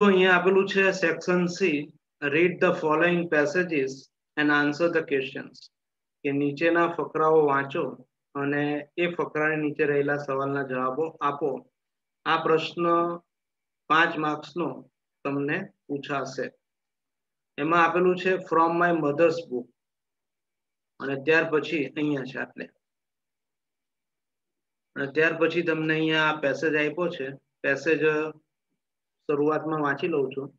અહીંયા આપેલું છે section C read the following passages and answer the questions કે નીચેના ફકરાઓ વાંચો અને એ ફકરાની નીચે રહેલા સવાલના જવાબો આપો. આ પ્રશ્ન પાંચ માર્ક્સનો તમને પૂછાશે. એમાં આપેલું છે ફ્રોમ માય મધર્સ બુક અને ત્યાર પછી અહીંયા છે આપણે. અને ત્યાર પછી તમને અહીંયા પેસેજ આપ્યો છે. પેસેજ શરૂઆતમાં વાંચી લઉં છું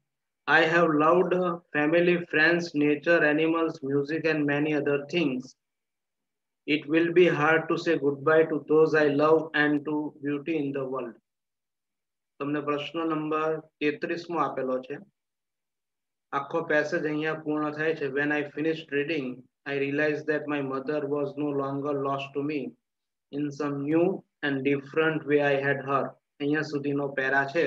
I have loved family, friends, nature, animals, music, and many other things. It will be hard to say goodbye to those I love and to beauty in the world. તમને પ્રશ્ન number તેત્રીસમો આપેલો છે આખો passage અહીંયા પૂર્ણ થાય છે when I finished reading, I realized that my mother was no longer lost to me. In some new and different way I had her. અહીંયા સુધીનો પેરા છે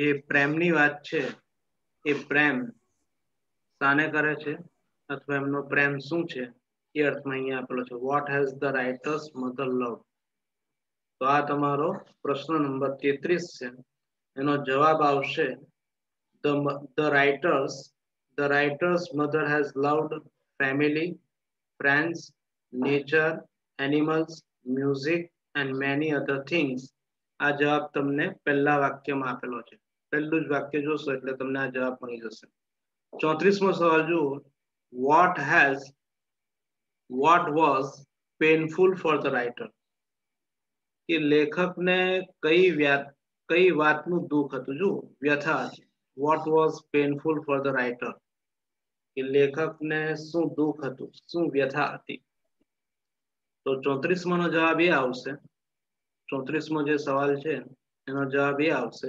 જે પ્રેમની વાત છે એ પ્રેમ શાને કરે છે અથવા એમનો પ્રેમ શું છે એ અર્થમાં અહીંયા આપેલો છે what has the writer's mother love તો આ તમારો પ્રશ્ન નંબર તેત્રીસ છે એનો જવાબ આવશે the writer's the writer's mother has loved family friends nature animals music and many other things આ જવાબ તમને પહેલા વાક્યમાં આપેલો છે પહેલું જ વાક્ય જોશો એટલે તમને આ જવાબ મળી જશે ચોત્રીસમો સવાલ જુઓ what has what was painful for the writer કે લેખકને કઈ વ્યાત કઈ વાતનું દુઃખ હતું જુઓ વ્યથા હતી what was painful for the writer કે લેખકને શું દુઃખ હતું શું વ્યથા હતી તો ચોત્રીસમો નો જવાબ એ આવશે ચોત્રીસમો જે સવાલ છે એનો જવાબ એ આવશે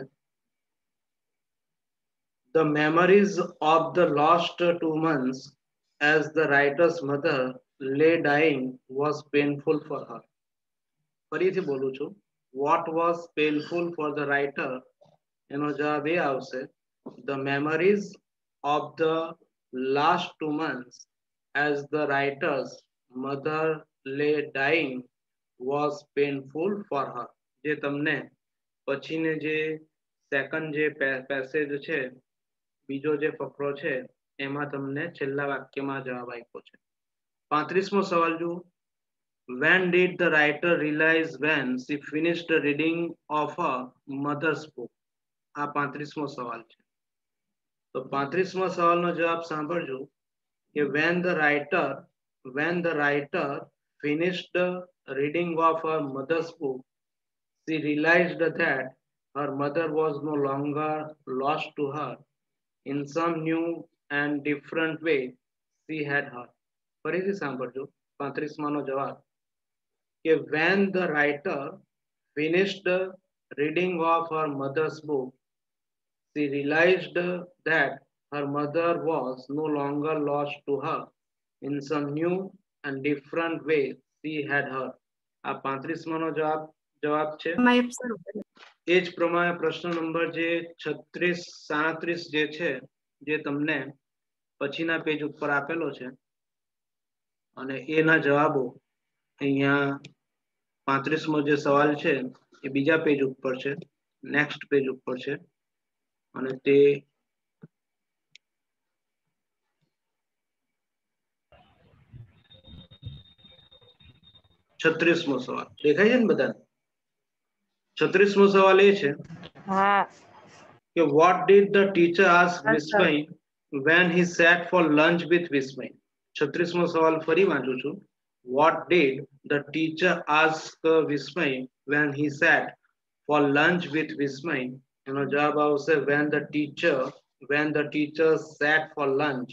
The memories of the last two months as the writer's mother lay dying was painful for her. ફરીથી બોલું છું what was painful for the writer એનો જવાબ એ આવશે the memories of the last two months as the writer's mother lay dying was painful for her જે તમને પછીને જે સેકન્ડ જે પેસેજ છે બીજો જે ફકરો છે એમાં તમને છેલ્લા વાક્યમાં જવાબ આપ્યો છે પાંત્રીસમો સવાલ જુઓ when did the writer realize when she finished the reading of her mother's book આ પાંત્રીસમો સવાલ છે તો પાંત્રીસમો સવાલનો જવાબ સાંભળજો કે when the writer when the writer finished the reading of her mother's book she realized that her mother was no longer lost to her in some new and different way she had her ફરીથી સાંભળજો પાંત્રીસમાનો જવાબ કે when the writer finished the reading of her mother's book she realized that her mother was no longer lost to her in some new and different way she had her આ પાંત્રીસમાનો જવાબ જવાબ છે એ જ પ્રમાણે પ્રશ્ન નંબર જે છત્રીસ સાડત્રીસ જે છે, જે તમને પછીના પેજ ઉપર આપેલો છે, અને એના જવાબો અહીંયા પાંત્રીસમો જે સવાલ છે, એ બીજા પેજ ઉપર છે, નેક્સ્ટ પેજ ઉપર છે, અને તે છત્રીસમો સવાલ. દેખાય છે ને બધા છત્રીસમો સવાલ એ છે કે what did the teacher ask Vismay when he sat for lunch with Vismay છત્રીસમો સવાલ ફરી વાંચું છું what did the teacher ask Vismay when he sat for lunch with Vismay એનો જવાબ આવશે when the teacher when the teacher sat for lunch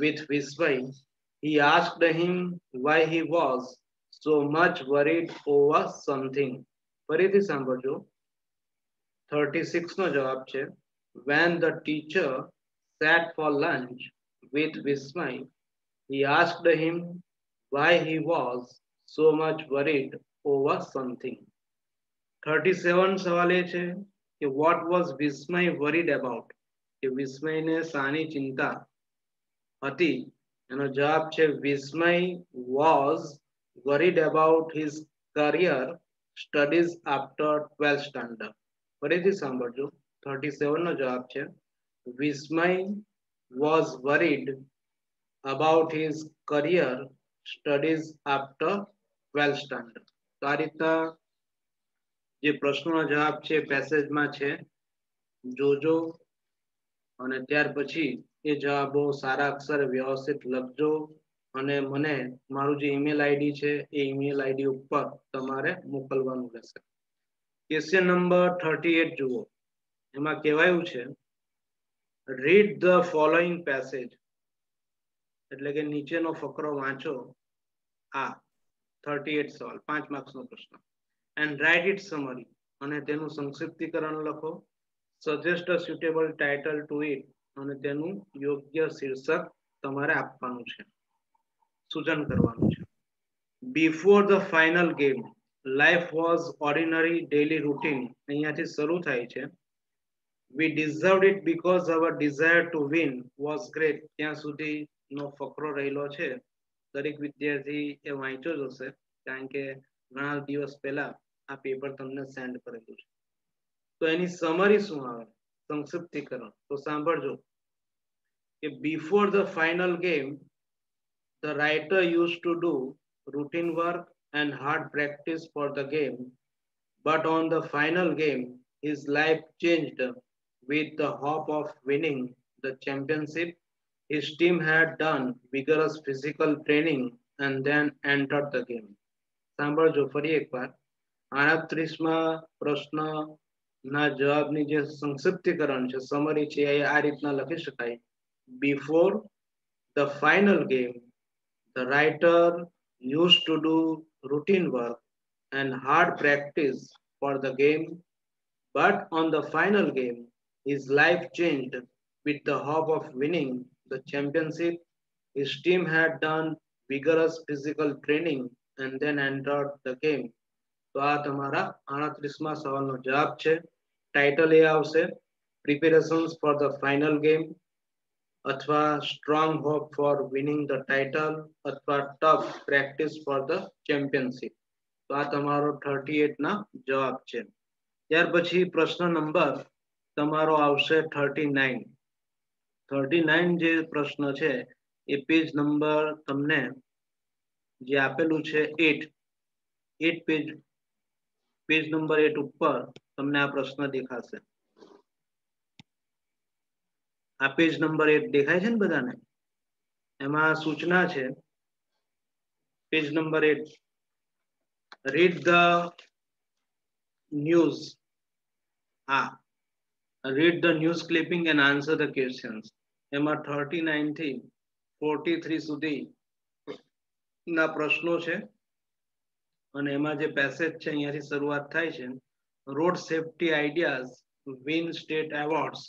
with Vismay he asked him why he was so much worried over something ફરીથી સાંભળજો 36 નો જવાબ છે when the teacher sat for lunch with Vismay, he asked him why he was so much worried over something. 37 સવાલ એ છે કે what was Vismay worried about કે વિસ્મયને સાની ચિંતા હતી એનો જવાબ છે Vismay was worried about his career studies after 12th standard ફરીથી સાંભળજો 37 નો જવાબ છે Vismay was worried about his career studies after 12th standard તો આ રીતના જે પ્રશ્નોના જવાબ છે પેસેજમાં છે જોજો અને ત્યાર પછી એ જવાબો સારા અક્ષરે વ્યવસ્થિત લખજો અને મને મારું જે ઈમેલ આઈડી છે, એ ઈમેલ આઈડી ઉપર તમારે મોકલવાનું રહેશે. ક્વેશ્ચન નંબર થર્ટી એટ જુઓ. એમાં કહેવાયું છે રીડ ધ ફોલોઈંગ પેસેજ એટલે કે નીચેનો ફકરો વાંચો. આ થર્ટી એટ સવાલ, પાંચ માર્ક્સનો પ્રશ્ન. એન્ડ રાઇટ ઇટ સમરી અને તેનું સંક્ષિપ્તીકરણ લખો. Suggest a suitable title to it અને તેનું યોગ્ય શીર્ષક તમારે આપવાનું છે. સૂચન કરવાનું છે before the final game life was ordinary daily routine અહીંયાથી શરૂ થાય છે we deserved it because our desire to win was great ત્યાં સુધીનો ફકરો રહેલો છે દરેક વિદ્યાર્થી એ વાંચ્યો જ હશે કારણ કે ઘણા દિવસ પહેલા આ પેપર તમને સેન્ડ કરેલું છે તો એની સમરી શું આવે સંક્ષિપ્તીકરણ તો સાંભળજો કે before the final game The writer use to do routine work and hard practice for the game but on the final game his life changed with the hope of winning the championship. His team had done vigorous physical training and then entered the game. સાંભળજો ફરી એકવાર આડત્રીસમાં પ્રશ્ન ના જવાબની જે સંક્ષિપ્તીકરણ છે summary છે એ આ રીતના લખી શકાય before the final game The writer use to do routine work and hard practice for the game but on the final game his life changed with the hope of winning the championship. His team had done vigorous physical training and then entered the game. તો આ તમારા આડત્રીસમાં સવાલનો જવાબ છે title એ આવશે preparations for the final game અથવા strong hope for winning the title અથવા tough practice for the championship તો આ તમારો થર્ટી એટના જવાબ છે ત્યાર પછી પ્રશ્ન નંબર તમારો આવશે થર્ટી નાઇન થર્ટી નાઇન જે પ્રશ્ન છે એ પેજ નંબર તમને જે આપેલું છે eight eight page page number eight ઉપર તમને આ પ્રશ્ન દેખાશે આ પેજ નંબર એટ દેખાય છે ને બધાને એમાં સૂચના છે page number eight read the news આ read the news clipping and answer the questions એમાં 39 થી 43 સુધી ના પ્રશ્નો છે અને એમાં જે પેસેજ છે અહીંયાથી શરૂઆત થાય છે road safety ideas win state awards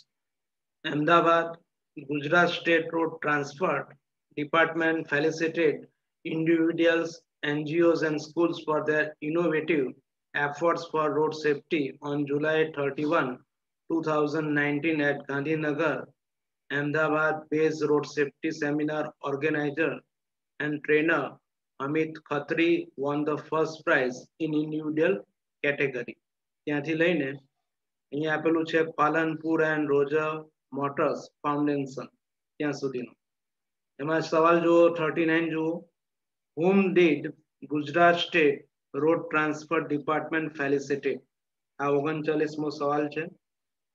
Ahmedabad Gujarat state road transport department felicitated individuals NGOs and schools for their innovative efforts for road safety on July 31 2019 at Gandhinagar, Ahmedabad based road safety seminar organizer and trainer Amit Khatri won the first prize in individual category. ત્યાંથી લઈને અહીંયા આપેલું છે Palanpur and Roger motors foundation ત્યાં સુધીનું એમાં સવાલ જુઓ થર્ટી નાઇન જુઓ whom did Gujarat state road transport department felicitate આ ઓગણચાલીસમો સવાલ છે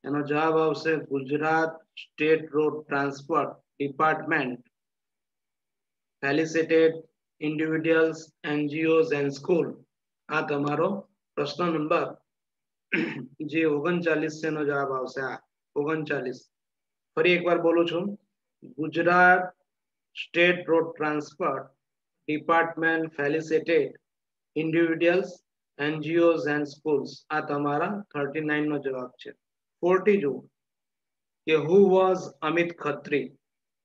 એનો જવાબ આવશે Gujarat state road transport department felicitated individuals NGOs and school આ તમારો પ્રશ્ન નંબર જે ઓગણચાલીસ છે એનો જવાબ આવશે આ ઓગણચાલીસ ફરી એકવાર બોલું છું. Gujarat state road transport department felicitated individuals, NGOs and schools. આ તમારા થર્ટી નાઇનનો જવાબ છે. ફોર્ટી જુઓ કે હુ વોઝ અમિત ખત્રી?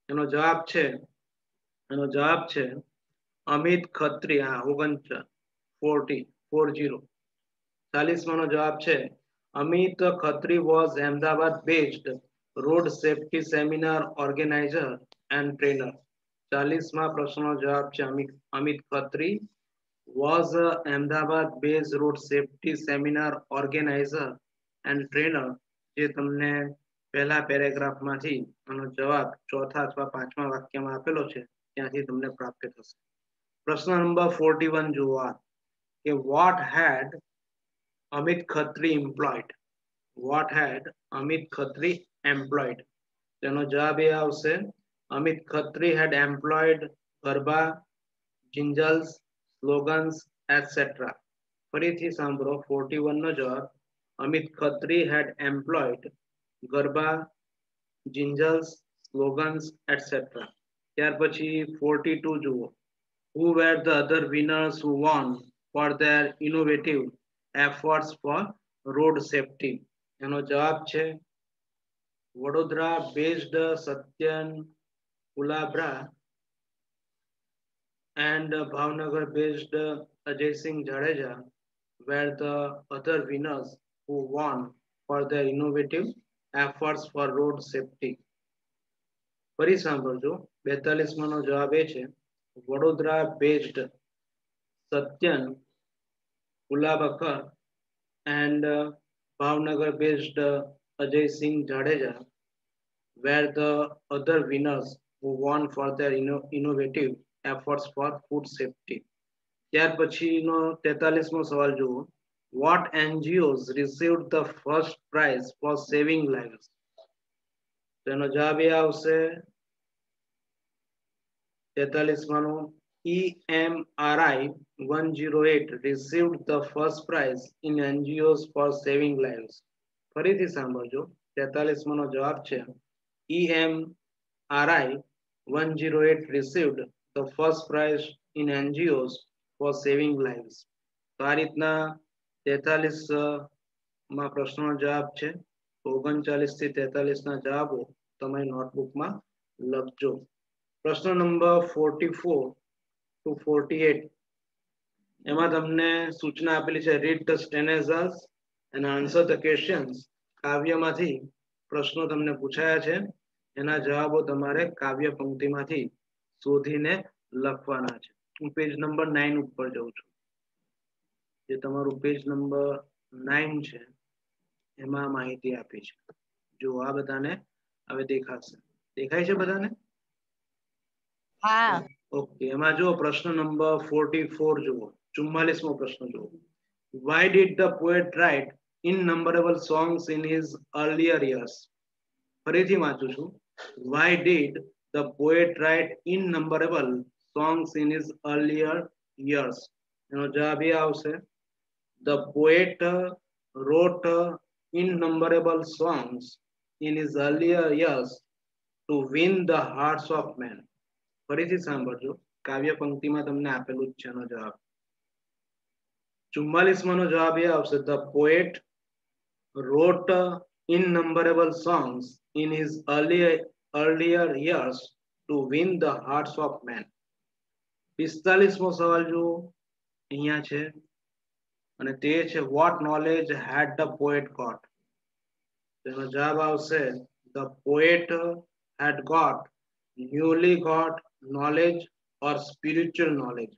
એનો જવાબ છે, એનો જવાબ છે અમિત ખત્રી. હા, ઓગણચાસ. ફોર્ટી, ફોર જીરો ચાલીસમાં જવાબ છે, Amit Khatri was Ahmedabad based road safety seminar organiser and trainer ચાલીસમાં પ્રશ્નનો જવાબ છે Amit Amit Khatri was Ahmedabad base road safety seminar organiser and trainer જે તમને પહેલા પેરેગ્રાફમાંથી આનો જવાબ ચોથા અથવા પાંચમા વાક્યમાં આપેલો છે ત્યાંથી તમને પ્રાપ્ત થશે પ્રશ્ન નંબર ફોર્ટી વન જુઓ કે what had Amit Khatri employed what had Amit Khatri employed તેનો જવાબ એ આવશે Amit Khatri had employed garba jingles slogans etcetera ફરીથી સાંભળો ફોર્ટી વન નો જવાબ Amit Khatri had employed garba jingles slogans etcetera ત્યાર પછી ફોર્ટી ટુ જુઓ who were the other winners who won for their innovative efforts for road safety એનો જવાબ છે Vadodara based Satyan ઉલાબ્રા and Bhavnagar based Ajay Singh Jadeja were the other winners who won for their innovative efforts for road safety. ફરી સાંભળજો બેતાલીસમાં નો જવાબ એ છે Vadodara based Satyan Ulabkar and uh, Bhavnagar based uh, Ajay Singh Jadeja were the other winners who won for their inno innovative efforts for food safety. ત્યાર પછીનો તેતાલીસમો સવાલ જુઓ what NGOs received the first prize for saving lives તેનો જવાબ એ આવશે તેતાલીસમાંનો EMRI 108 received the first prize in NGOs for saving lives. ફરીથી સાંભળજો તેતાલીસમાંનો જવાબ છે EMRI 108 received the first prize in NGOs for saving lives. તો આ રીતના તેતાલીસ માં પ્રશ્નનો જવાબ છે ઓગણચાલીસ થી તેતાલીસ ના જવાબો તમારી નોટબુકમાં લખજો પ્રશ્ન number forty four two forty eight એમાં તમને સૂચના આપેલી છે રીડ ધ સ્ટેનેઝાસ અને આન્સર ધ ક્વેશ્ચન્સ કાવ્યમાંથી પ્રશ્નો તમને પૂછાયા છે એના જવાબો તમારે કાવ્ય પંક્તિમાંથી શોધીને લખવાના છે હું પેજ નંબર નાઇન ઉપર જઉં છું જે તમારું પેજ નંબર નાઇન છે એમાં માહિતી આપી છે જો આ બધાને હવે દેખાશે દેખાય છે બધાને હા ઓકે એમાં જો પ્રશ્ન નંબર ફોર્ટી ફોર જુઓ ચુમ્માલીસમો પ્રશ્ન જુઓ why did the poet write innumerable songs in his earlier years ફરીથી વાંચું છું why did the poet write innumerable songs in his earlier years એનો જવાબ એ આવશે the poet wrote innumerable songs in his earlier years to win the hearts of men ફરીથી સાંભળજો કાવ્ય પંક્તિમાં તમને આપેલું જ છે એનો જવાબ ચુમ્માલીસમાં નો જવાબ એ આવશે the poet wrote innumerable songs in his earlier earlier years to win the hearts of men પિસ્તાલીસમો સવાલ જુઓ અહીંયા છે અને તે છે what knowledge had the poet got તેનો જવાબ આવશે the poet had got newly got knowledge or spiritual knowledge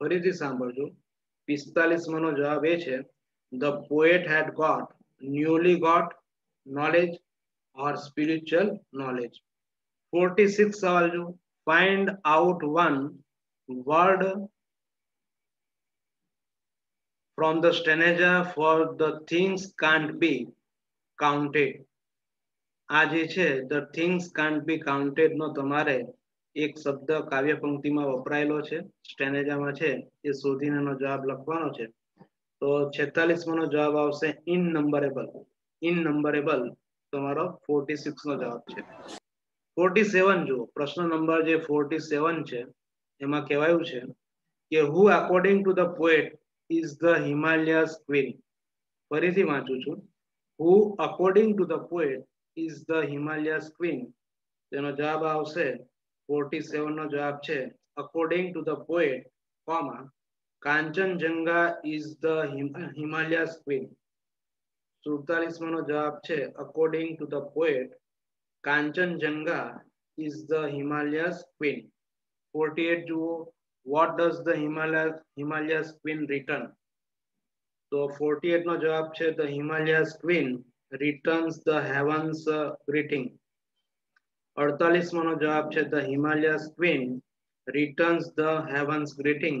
ફરીથી સાંભળજો પિસ્તાલીસમાં નો જવાબ એ છે the poet head got newly got knowledge or spiritual knowledge 46 સવાલ જો find out one word from the stanza for the things can't be counted આ જે છે the things can't be counted નો તમારે એક શબ્દ કાવ્ય પંક્તિમાં વપરાયેલો છે સ્ટેનેજામાં છે એ શોધીને એનો જવાબ લખવાનો છે તો 46 નો જવાબ આવશે ઇન નંબરેબલ ઇન નંબરેબલ તમારો 46 નો જવાબ છે. ફોર્ટી સેવન જુઓ, પ્રશ્ન નંબર જે ફોર્ટી સેવન છે, એમાં કહેવાયું છે કે who according to the poet is the Himalayas queen ફરીથી વાંચું છું. Who according to the poet is the Himalayas queen તેનો જવાબ આવશે ફોર્ટી સેવન નો જવાબ છે according to the poet comma Kanchenjunga is the Himalaya's queen સુડતાલીસમાં નો જવાબ છે according to the poet Kanchenjunga is the Himalaya's queen forty eight જુઓ what does the Himalaya Himalaya's queen return તો ફોર્ટી એટ નો જવાબ છે the Himalaya's queen returns the heavens greeting અડતાલીસ નો જવાબ છે the Himalaya's queen returns the heavens greeting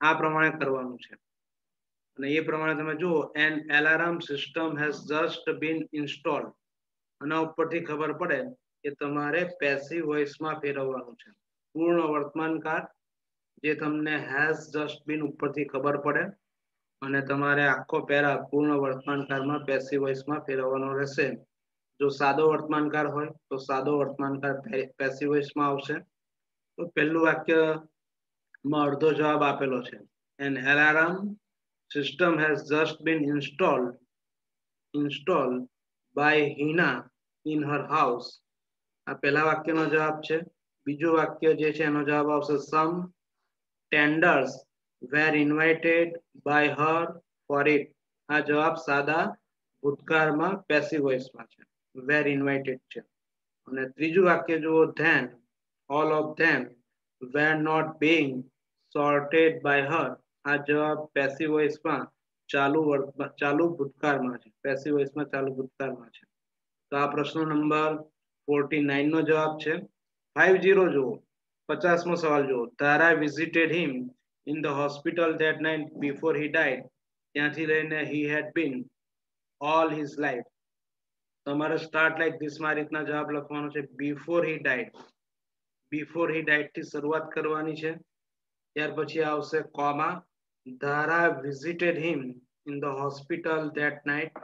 આ પ્રમાણે કરવાનું છે અને એ પ્રમાણે તમે જુઓ an alarm system has just been install આના ઉપરથી ખબર પડે કે તમારે પેસિવ વોઇસમાં ફેરવવાનું છે પૂર્ણ વર્તમાનકાળ જે તમને હેઝ જસ્ટ બીન ઉપરથી ખબર પડે અને તમારે આખો પેરા પૂર્ણ વર્તમાનકાળમાં પેસિવ વોઇસમાં ફેરવવાનો રહેશે જો સાદો વર્તમાનકાળ હોય તો સાદો વર્તમાનકાળ પેસિવ વોઇસમાં આવશે તો પહેલું માં અડધો જવાબ આપેલો છે an alarm system has just been installed installed by Hina in her house આ પહેલા વાક્યનો જવાબ છે બીજું વાક્ય જે છે એનો જવાબ આવશે some tenders were invited by her for it આ જવાબ સાદા ભૂતકાળમાં પેસિવ વોઇસમાં છે were invited છે અને ત્રીજું વાક્ય જુઓ then all of them were not being sorted by her આ જવાબ પેસિવ વોઇસમાં ચાલુ ચાલુ ભૂતકાળમાં છે પેસિવ વોઇસમાં ચાલુ ભૂતકાળમાં છે તો આ પ્રશ્ન નંબર ફોર્ટી નાઇન નો જવાબ છે ફાઈવ જીરો જુઓ પચાસમો સવાલ જુઓ Tara visited him in the hospital that night before he died ત્યાંથી લઈને he had been all his life તમારે સ્ટાર્ટ લાઈક ધીસમાં રીતના જવાબ લખવાનો છે before he died before he ડાયટથી શરૂઆત કરવાની છે. ત્યાર પછી આવશે comma. Dhara visited him in the hospital that night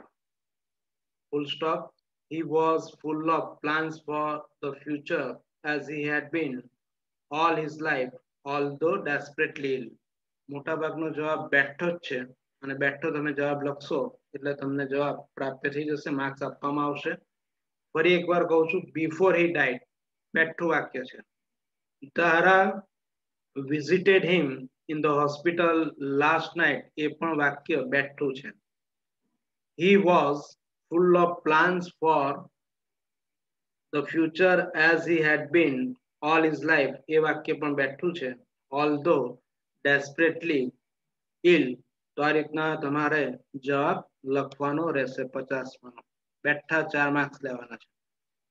full stop he was full of plans for the future as he had been all his life, although desperately ill. મોટા ભાગનો જવાબ બેઠો જ છે. અને બેઠો તમે જવાબ લખશો એટલે તમને જવાબ પ્રાપ્ત થઈ જશે માર્ક્સ આપવામાં આવશે. ફરી એકવાર કહું છું બિફોર હી ડાયટ બેઠું વાક્ય છે. Tara visited him in the hospital last night એ પણ વાક્ય બેઠું છે. He was full of plans for the future as he had been all his life. એ વાક્ય પણ બેઠું છે. Although desperately ill તો આ રીતના તમારે જવાબ લખવાનો રહેશે પચાસમાં. બેઠા ચાર માર્ક્સ લેવાના છે.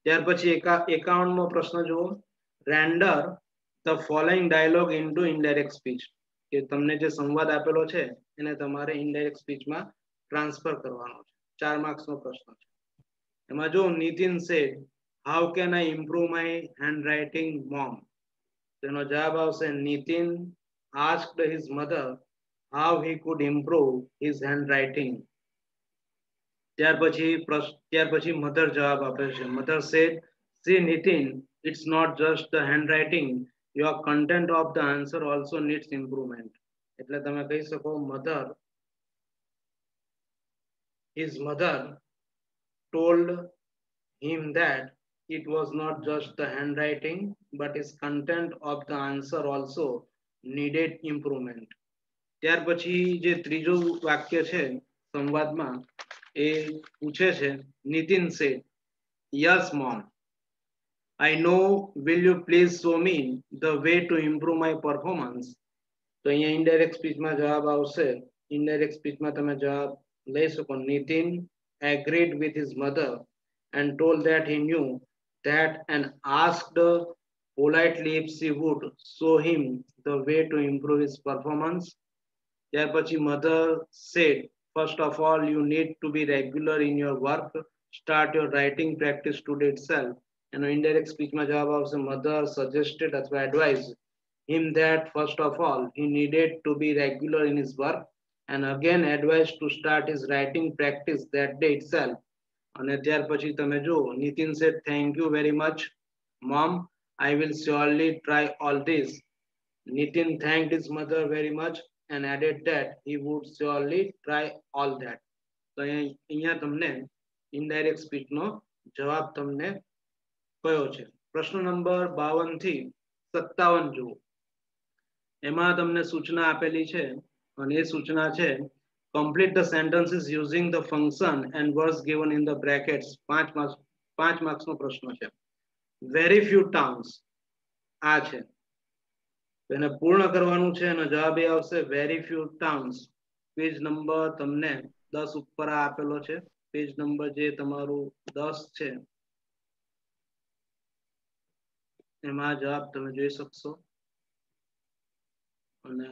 ત્યાર પછી એકા એકાવનમો પ્રશ્ન જુઓ. Render the following dialogue into indirect speech કે તમને જે સંવાદ આપેલો છે એને તમારે ઇનડાયરેક્ટ સ્પીચમાં ટ્રાન્સફર કરવાનો છે ચાર માર્ક્સ નો પ્રશ્ન છે એમાં જો Nitin said how can I improve my handwriting mom તેનો જવાબ આવશે Nitin asked his mother how he could improve his handwriting ત્યાર પછી ત્યાર પછી મધર જવાબ આપે છે mother said see nitin it's not just the handwriting your content of the answer also needs improvement એટલે તમે કહી શકો mother his mother told him that it was not just the handwriting, but his content of the answer also needed improvement. ત્યાર પછી જે ત્રીજું વાક્ય છે સંવાદમાં એ પૂછે છે Nitin says yes mom I know will you please show me the way to improve my performance તો અહીંયા ઇનડાયરેક્ટ સ્પીચમાં જવાબ આવશે ઇનડાયરેક્ટ સ્પીચમાં તમે જવાબ લઈ શકો Nitin agreed with his mother and told that he knew that and asked politely if she would show him the way to improve his performance. ત્યાર પછી mother said, first of all, you need to be regular in your work. Start your writing practice today itself. એનો indirect સ્પીચમાં જવાબ આવશે mother suggested અથવા advise him that first of all he needed to be regular in his work and again advised to start his writing practice that day itself અને ત્યાર પછી તમે જુઓ Nitin said thank you very much mom i will surely try all this nitin thanked his mother very much and added that he would surely try all that તો અહીંયા તમને indirect સ્પીચનો જવાબ તમને કયો છે? પ્રશ્ન નંબર બાવનથી સત્તાવન જુઓ. એમાં તમને સૂચના આપેલી છે અને એ સૂચના છે, complete the sentences using the function and words given in the brackets. પાંચ માર્ક્સ પાંચ માર્ક્સ નો પ્રશ્ન છે. Very few towns આ છે. એને પૂર્ણ કરવાનું છે અને જવાબ એ આવશે, very few towns page number તમને દસ ઉપર આપેલો છે. પેજ નંબર જે તમારું દસ છે એમાં જવાબ તમે જોઈ શકશો અને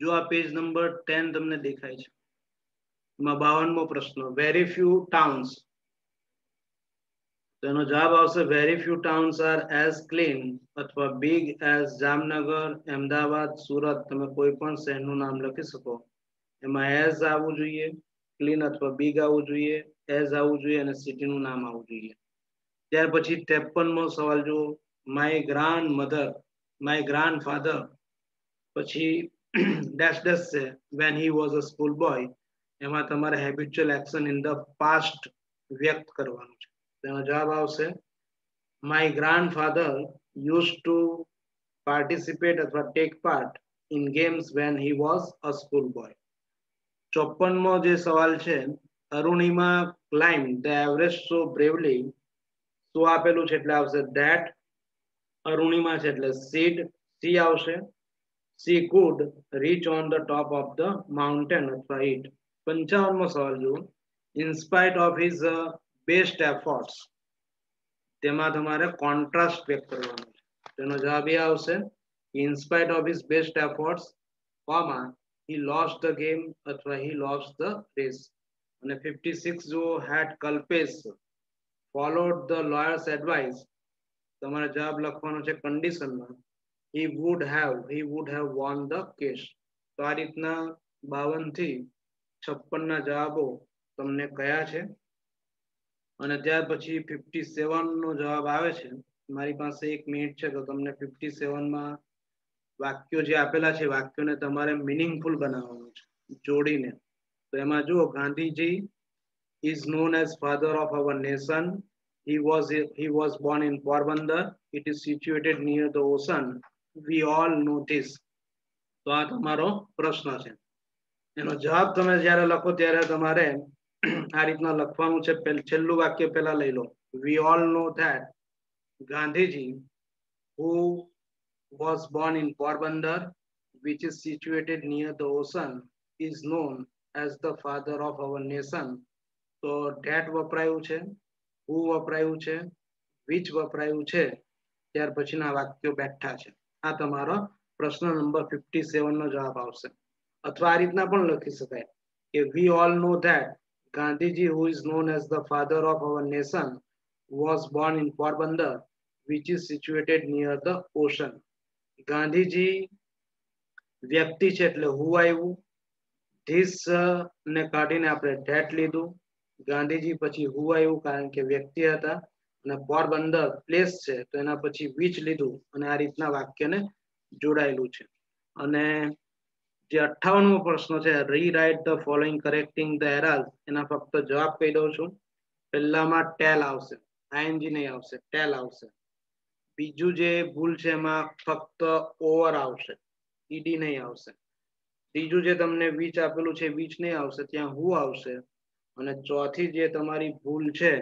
જો આ પેજ નંબર ટેન તમને દેખાય છે એમાં બાવનમો પ્રશ્ન વેરી ફ્યુ ટાઉન્સ તો એનો જવાબ આવશે very few towns are as clean અથવા બિગ એઝ જામનગર અમદાવાદ સુરત તમે કોઈ પણ શહેરનું નામ લખી શકો એમાં એઝ આવવું જોઈએ ક્લીન અથવા બિગ આવવું જોઈએ એઝ આવવું જોઈએ અને સિટીનું નામ આવવું જોઈએ ત્યાર પછી ત્રેપનમો સવાલ જુઓ my grandmother my grandfather પછી ડેશ ડેશ છે when he was a schoolboy એમાં તમારે habitual action in the past વ્યક્ત કરવાનું છે તેનો જવાબ આવશે my grandfather use to participate અથવા take part in games when he was a schoolboy ચોપનમો જે સવાલ છે Arunima climb the Everest so bravely શું આપેલું છે એટલે આવશે ધેટ અરુણિમા છે એટલે સીડ સી આવશે she could reach on the top of the mountain અથવા ઈટ પંચાવનમો સવાલ જુઓ in spite of his best efforts તેમાં તમારે કોન્ટ્રાસ્ટ વ્યક્ત કરવાનું છે તેનો જવાબ એ આવશે in spite of his best efforts comma he lost the game અથવા he lost the race અને 56 જો had Kalpesh followed the lawyer's advice તમારે જવાબ લખવાનો છે કન્ડિશનમાં he would have he would have won the case તો આ રીતના 52 થી 56 ના જવાબો તમને કયા છે અને ત્યાર પછી 57 નો જવાબ આવે છે મારી પાસે એક મિનિટ છે તો તમને 57 માં વાક્યો જે આપેલા છે વાક્યોને તમારે મિનિંગફુલ બનાવવાનું છે જોડીને તો એમાં જુઓ Gandhiji is known as father of our nation he was he was born in porbandar it is situated near the ocean we all notice તો આ તમારો પ્રશ્ન છે એનો જવાબ તમે જ્યારે લખો ત્યારે તમારે આ રીતના લખવાનું છે. છેલ્લું વાક્ય પહેલા લઈ લો. We all know that Gandhiji who was born in Porbandar, which is situated near the ocean, is known as the father of our nation. તો ડેટ વપરાયું છે. હુ વપરાયું છે? વિચ વપરાયું છે? ત્યાર પછીના વાક્યો બેઠા છે. આ તમારો પ્રશ્ન નંબર ફિફ્ટી સેવન નો જવાબ આવશે. અથવા આ રીતના પણ લખી શકાય કે we all know that Gandhiji who is known as the father of our nation was born in Porbandar which is situated near the ocean. Gandhiji વ્યક્તિ છે એટલે હું આવ્યું ધીસ ને કાઢીને આપણે ધેટ લીધું ગાંધીજી પછી હું આવ્યું કારણ કે વ્યક્તિ હતા અને પોરબંદર પ્લેસ છે તો એના પછી વીચ લીધું અને આ રીતના વાક્યને જોડાયેલું છે અને જે અઠ્ઠાવનમો પ્રશ્ન છે rewrite the following correcting the errors એના ફક્ત જવાબ કહી દઉં છું. પહેલામાં ટેલ આવશે આઈએનજી નહીં આવશે ટેલ આવશે. બીજું જે ભૂલ છે, એમાં ફક્ત ઓવર આવશે ઈડી નહીં આવશે. ત્રીજું જે તમને વીચ આપેલું છે વીચ નહીં આવશે, ત્યાં હું આવશે. અને ચોથી જે તમારી ભૂલ છે,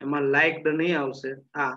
એમાં લાઇક નહીં આવશે આ